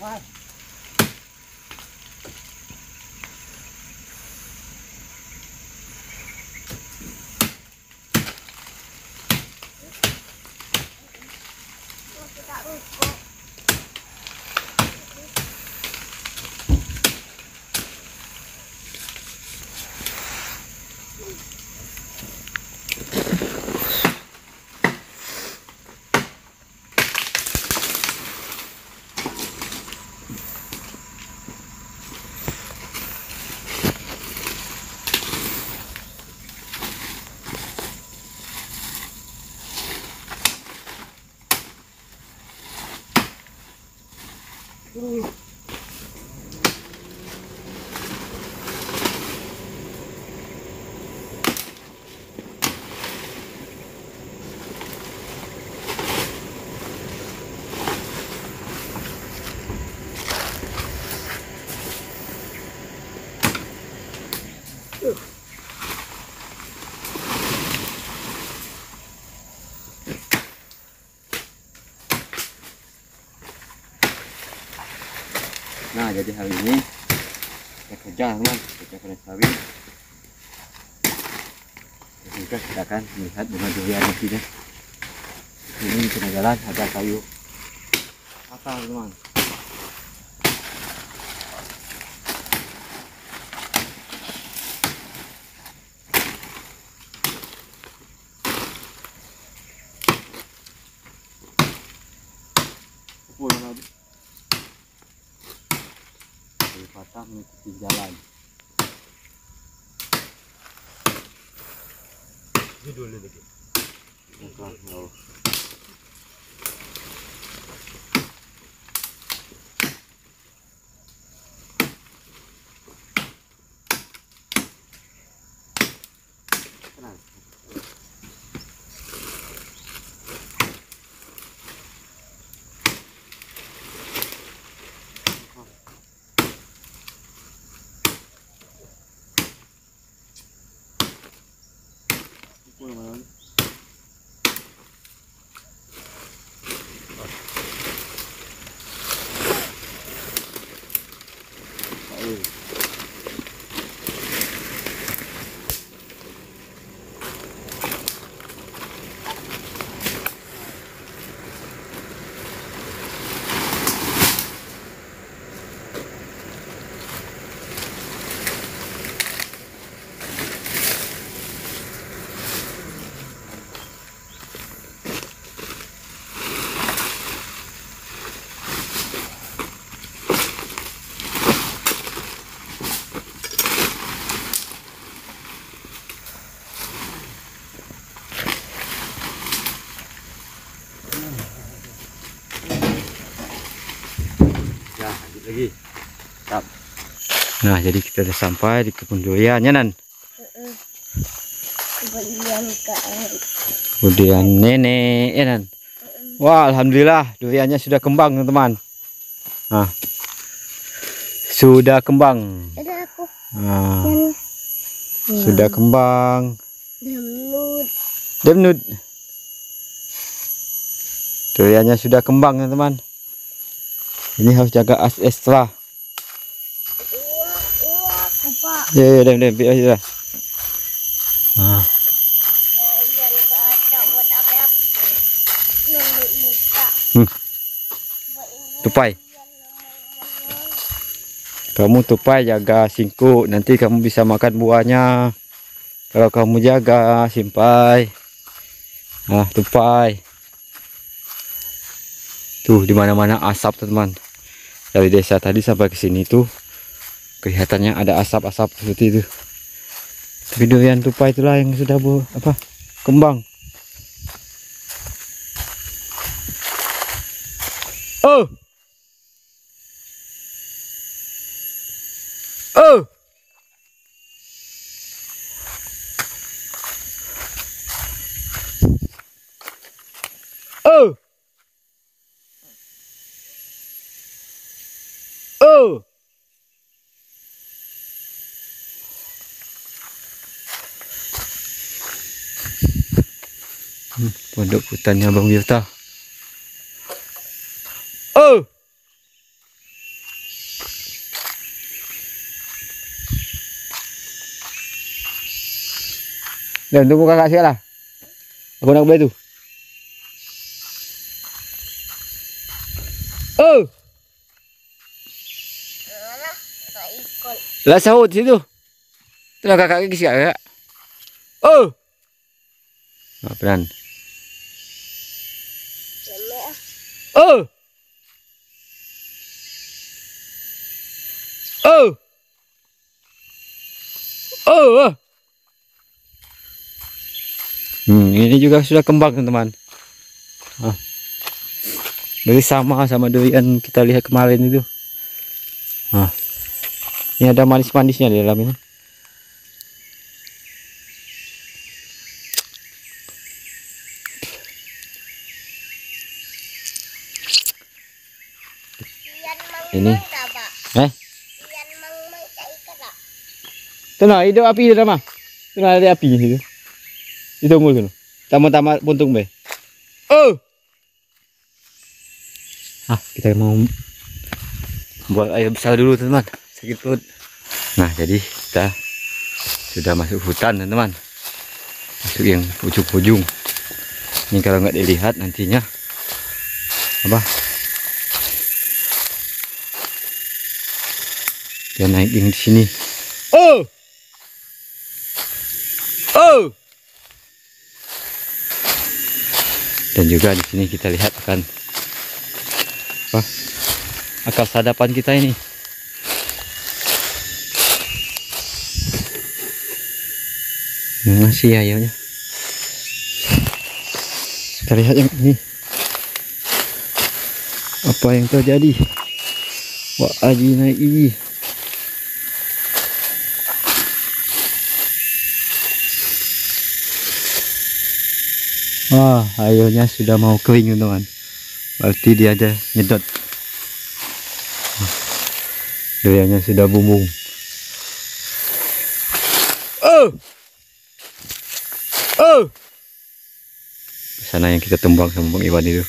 ไป Nah, jadi hari ini kita kerja teman, kerja pada sawit. Juga kita akan melihat bunga durian nantinya. Ini di tengah jalan ada kayu patah teman. Judulnya lagi. Lagi. Nah, jadi kita sudah sampai di kebun durian ya, Nan. Kemudian ke Kemudian nenek ya, Nan. Wah, alhamdulillah duriannya sudah kembang, teman-teman. Nah. Sudah kembang. ada aku Nah, sudah kembang. demlut Demnud. Duriannya sudah kembang, teman-teman. Ini harus jaga as ekstra. Ya, ya, dem, dem, biar aja. Nah, muka Hmm. tupai. Kamu tupai jaga singkuk, nanti kamu bisa makan buahnya. Kalau kamu jaga, simpai. Nah, tupai. Tuh, di mana-mana asap, teman. Dari desa tadi sampai ke sini tuh kelihatannya ada asap-asap seperti itu. Tapi durian tupai itulah yang sudah bu apa? Kembang. Oh. Oh. Pondok hutannya Bang Biota. Oh! Dan tunggu kakak sih lah. Aku nak beli tu. Oh! Lah sahut situ. Tengok kakak gigi kakak. Oh! Apa peran? Oh. Oh. Oh. ah. Hmm, ini juga sudah kembang teman-teman. Ah. Jadi sama sama durian kita lihat kemarin itu. Ah. Ini ada manis-manisnya di dalam ini. Ini. Eh, tenang, hidup api di dalam. Tenang ada api di situ. Itu mul kan. Tama-tama puntung be. Oh. Ah, kita mau buat air besar dulu teman-teman. Sakit perut. Nah, jadi kita sudah masuk hutan teman-teman. Masuk yang ujung-ujung. Ini kalau nggak dilihat nantinya apa? Dia naik di sini. Oh! Oh! Dan juga di sini kita lihat akan apa? Akal sadapan kita ini. Masih ayahnya. Kita lihat yang ini. Apa yang terjadi? Wah, aji naik ini. Wah, airnya sudah mau kering teman. Berarti dia ada nyedot. Duriannya sudah bumbung. Oh. Oh. Sana yang kita tembak sama Bang Iwan itu.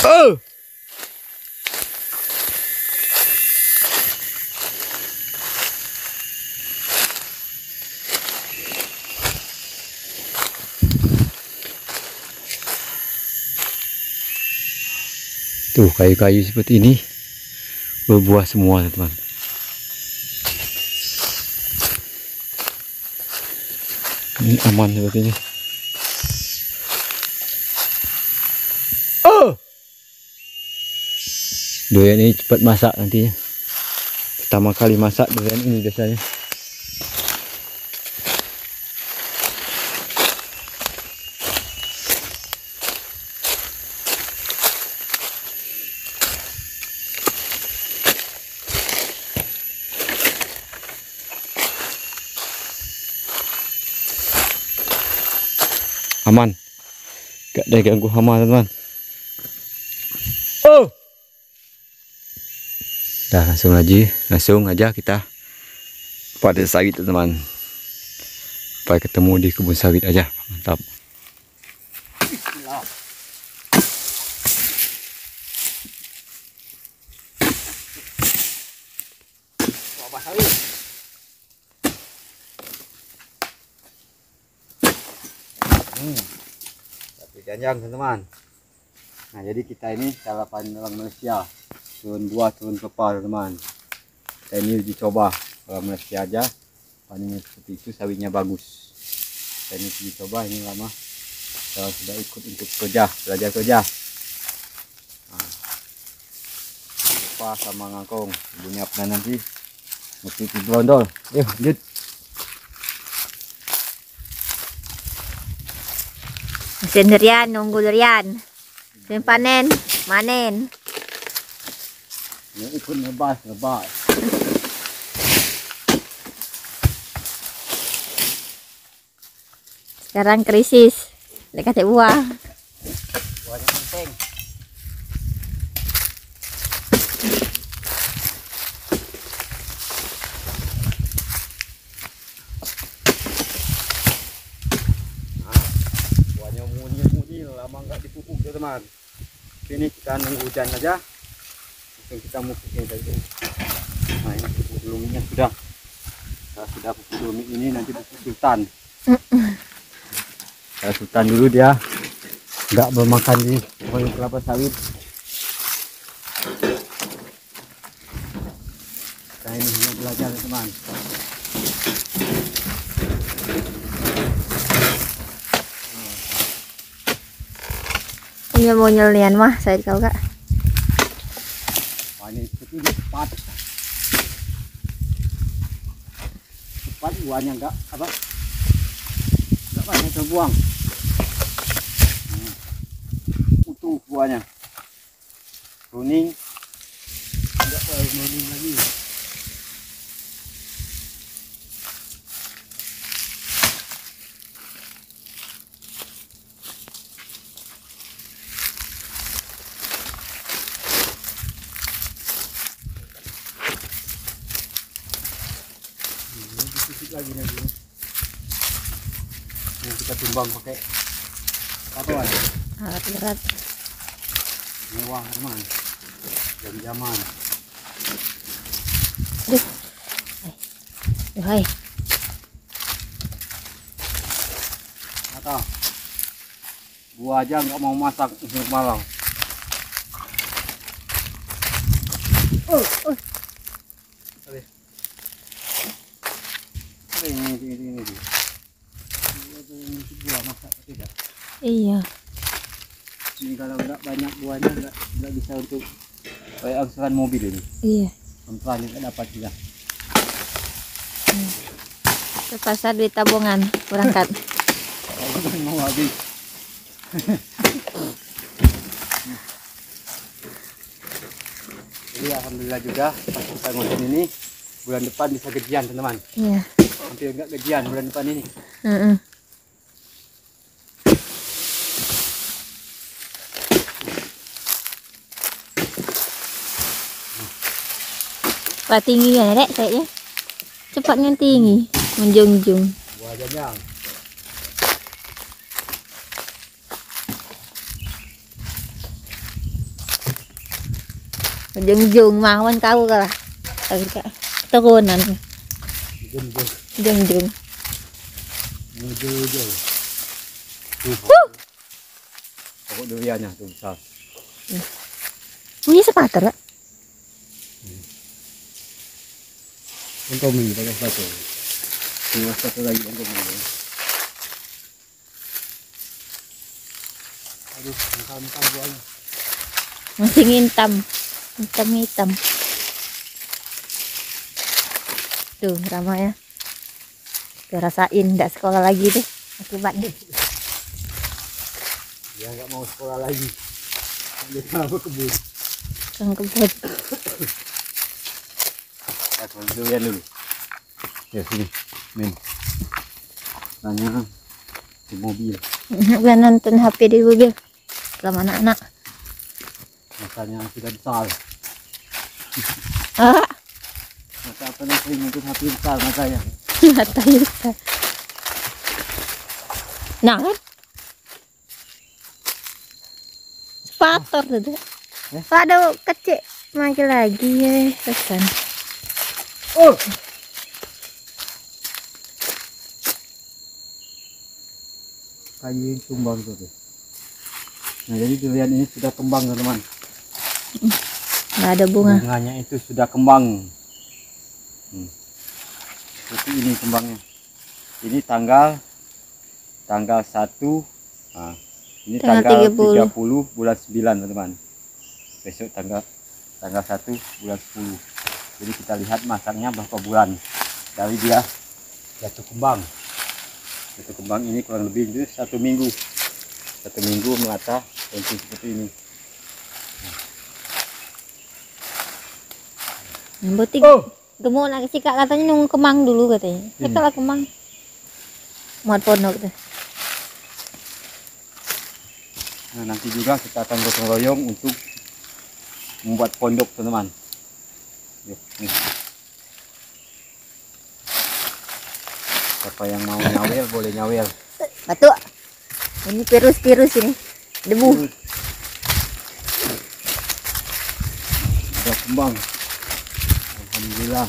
Oh. Tuh kayu-kayu seperti ini berbuah semua teman. Ini aman sepertinya. Oh. Durian ini cepat masak nantinya. Pertama kali masak durian ini biasanya. Aman. Gak ada ganggu hama teman oh! Langsung aja langsung aja kita pada sawit teman sampai ketemu di kebun sawit aja. Mantap Satu janjang teman-teman. Nah jadi kita ini sarapan orang Malaysia. Turun buah, turun kepal teman. Kita ini uji coba orang Malaysia aja. Panennya seperti itu sawitnya bagus. Kita ini uji coba ini lama. Kita sudah ikut untuk kerja, belajar kerja. Nah, kepal sama ngangkong. Bunyi apa nanti? Mesti berondol. Yuk lanjut. Mesin durian, nunggu durian. Mesin panen, manen. Yang ikut ngebas, ngebas. Sekarang krisis. Dekat buah. Buahnya penting. Buahnya muni-muni lama nggak teman. Ini kita nunggu hujan aja. Langsung kita mupukin saja. Nah ini belumnya sudah. Kalau sudah dumi ini nanti pupuk sultan. Kalau sultan dulu dia nggak bermakan di pohon kelapa sawit. Nah ini hanya belajar teman. Ini mau nyelian mah saya kau kak. Ini seperti cepat. Cepat uangnya enggak apa? Enggak banyak terbuang. Hmm. Utuh buahnya. Kuning. Enggak terlalu kuning lagi. Ini sedikit lagi nanti. Timbang pakai apa aja? Alat berat. Mewah teman. Jam jaman. Duhai. Kata. Gua aja nggak mau masak untuk malam. Oh, oh. Ini ini ini ini. Tidak. Iya. Ini kalau nggak banyak buahnya nggak nggak bisa untuk kayak angsuran mobil ini. Iya. Pelan nggak dapat juga. Ke pasar duit tabungan berangkat. Mau habis. Jadi alhamdulillah juga pas kita ngonten ini bulan depan bisa gajian teman-teman. Iya. Hampir enggak gajian bulan depan ini. Heeh. Pak tinggi kan dek saya ya. Cepatnya tinggi, menjunjung. Menjunjung mawan kau kalah. Turunan. Jum jum. Junjung. Muju muju. Tuh. Pokok duriannya tuh besar. Punya sepatu Kak? Untuk mie pakai satu. Ini satu lagi untuk mie. Aduh, mentah-mentah buahnya. Masih hitam. Hitam-hitam. Tuh, ramah ya. Tuh, rasain nggak sekolah lagi deh akibatnya. Dia nggak mau sekolah lagi. Dia mau kebun. Kang kebun. Durian dulu. Ya sini, min. Tanya di mobil. Gue nonton HP di mobil sama anak-anak. Masanya sudah besar. Ah, Masa apa yang sering nonton HP besar masanya. mata kita. Nah kan? Sepatu tuh. Eh? Aduh, kecil. Makin lagi ya, pesan. Oh. Kayu tumbang tuh. tuh. Nah jadi durian ini sudah kembang teman-teman. Nggak ada bunga. Bunganya itu sudah kembang. Hmm. Seperti ini kembangnya. Ini tanggal tanggal 1 nah, ini Tanggal tanggal 30. 30 bulan 9 teman-teman. Besok tanggal tanggal 1 bulan 10. Jadi kita lihat masaknya berapa bulan dari dia jatuh kembang. Jatuh kembang ini kurang lebih itu satu minggu. Satu minggu melata penting seperti ini. Butik. Oh. Gemuk nak si kak katanya nunggu kemang dulu katanya. Hmm. Kita lah kemang. Muat pondok tuh. Nah, nanti juga kita akan gotong royong untuk membuat pondok teman-teman. Yuk, nih. Siapa yang mau nyawel boleh nyawel. Batu. Ini virus-virus ini. Debu. Ada kembang. Alhamdulillah.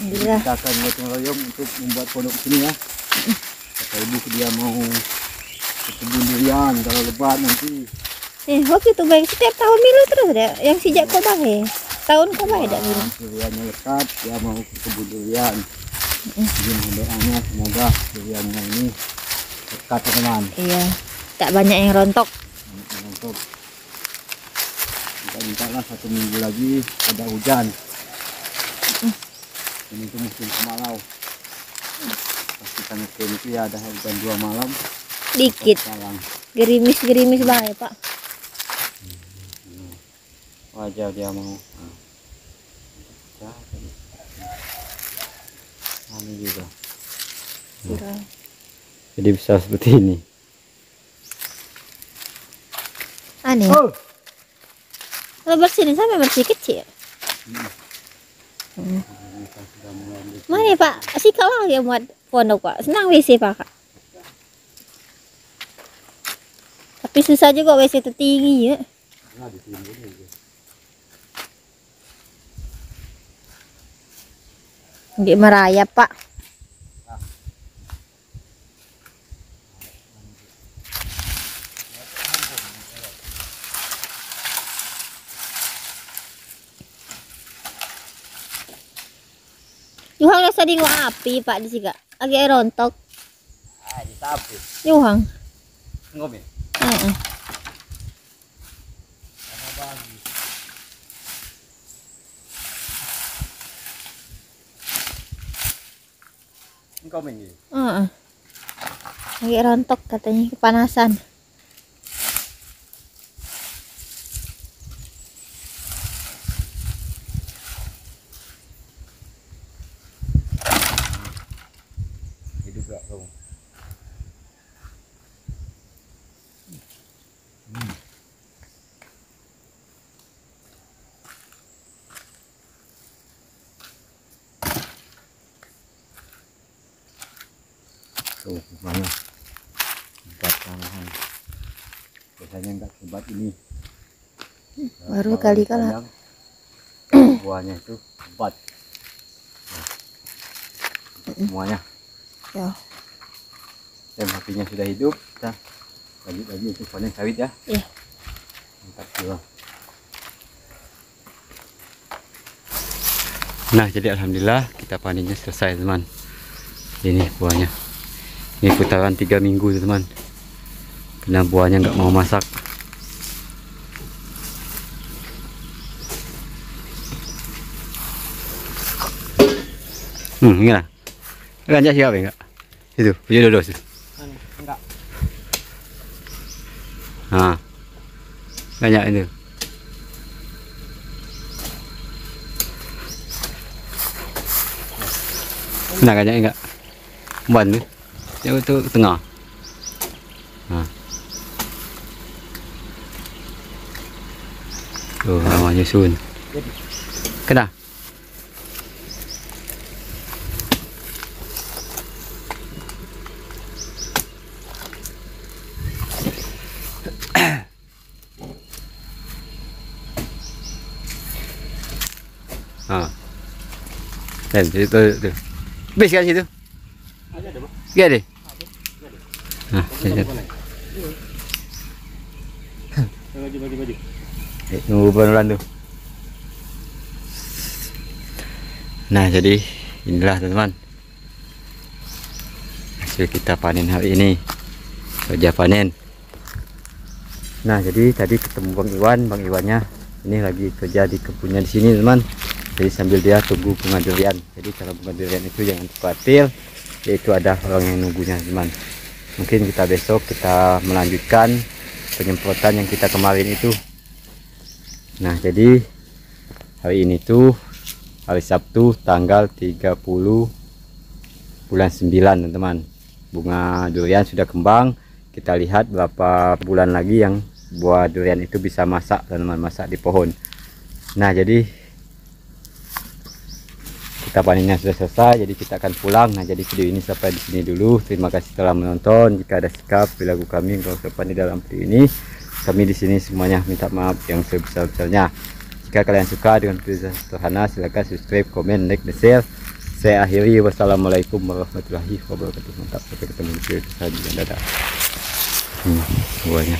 Alhamdulillah. kita akan gotong royong untuk membuat pondok sini ya kata ibu dia mau ke kebun durian kalau lebat nanti Eh, waktu itu baik setiap tahun milu terus deh. Yang sejak kau bahe. Tahun bahe dak milu. Nah, duriannya lekat dia mau ke kebun durian jadi mohon doanya semoga duriannya ini lekat ya, teman Iya. Tak banyak yang rontok. untuk kita minta lah satu minggu lagi ada hujan ini itu musim kemarau pastikan itu ya ada hujan dua malam Dikit. Gerimis-gerimis bahe, Pak. Wajar dia mau ini juga Kurang. jadi bisa seperti ini Aneh. oh Kalau bersih ini sampai bersih kecil. Hmm. Mana Pak? Si kalau yang buat pondok Pak. Senang WC Pak. Kak. Tapi susah juga WC tertinggi ya. Nggak merayap Pak. Yuhang rasa di api Pak di sini Agak rontok. ah di sapi Yuhang. ngomel Heeh. Engkau Heeh. Rontok katanya kepanasan. hidup gak kamu tuh mana tempat tanaman biasanya nggak sebat ini Baru kali kalah. buahnya itu lebat Nah. semuanya Ya. dan apinya sudah hidup kita lanjut lagi untuk panen sawit ya Iya. mantap juga nah jadi alhamdulillah kita panennya selesai teman ini buahnya ini putaran tiga minggu teman karena buahnya nggak mau masak hmm ini lah Ganjak siapa enggak? Itu, punya situ. enggak Ah. Banyak itu. Nah, banyak enggak? Ban tu. Yang itu tengah. Ha. Tu awak nyusun. Kena. Ha. Dan situ tu. Habis kat situ. ada ada bang Sikit ada. Ha, situ. baju baju baju Eh, Tunggu penurunan tu. Nah, jadi inilah teman-teman. Hasil kita panen hari ini. Kerja panen. Nah, jadi tadi ketemu Bang Iwan, Bang Iwannya ini lagi kerja di kebunnya di sini, teman. Jadi sambil dia tunggu bunga durian. Jadi kalau bunga durian itu jangan khawatir, yaitu ada orang yang nunggunya, teman. Mungkin kita besok kita melanjutkan penyemprotan yang kita kemarin itu Nah, jadi hari ini tuh hari Sabtu tanggal 30 bulan 9, teman-teman. Bunga durian sudah kembang. Kita lihat berapa bulan lagi yang buah durian itu bisa masak, teman-teman, masak di pohon. Nah, jadi kita panennya sudah selesai, jadi kita akan pulang. Nah, jadi video ini sampai di sini dulu. Terima kasih telah menonton. Jika ada sikap perilaku kami yang kurang di dalam video ini, kami di sini semuanya minta maaf yang sebesar-besarnya. Jika kalian suka dengan video sederhana, silakan subscribe, komen, like, dan share. saya akhiri wassalamualaikum warahmatullahi wabarakatuh mantap sampai ketemu di video selanjutnya dadah hmm, buahnya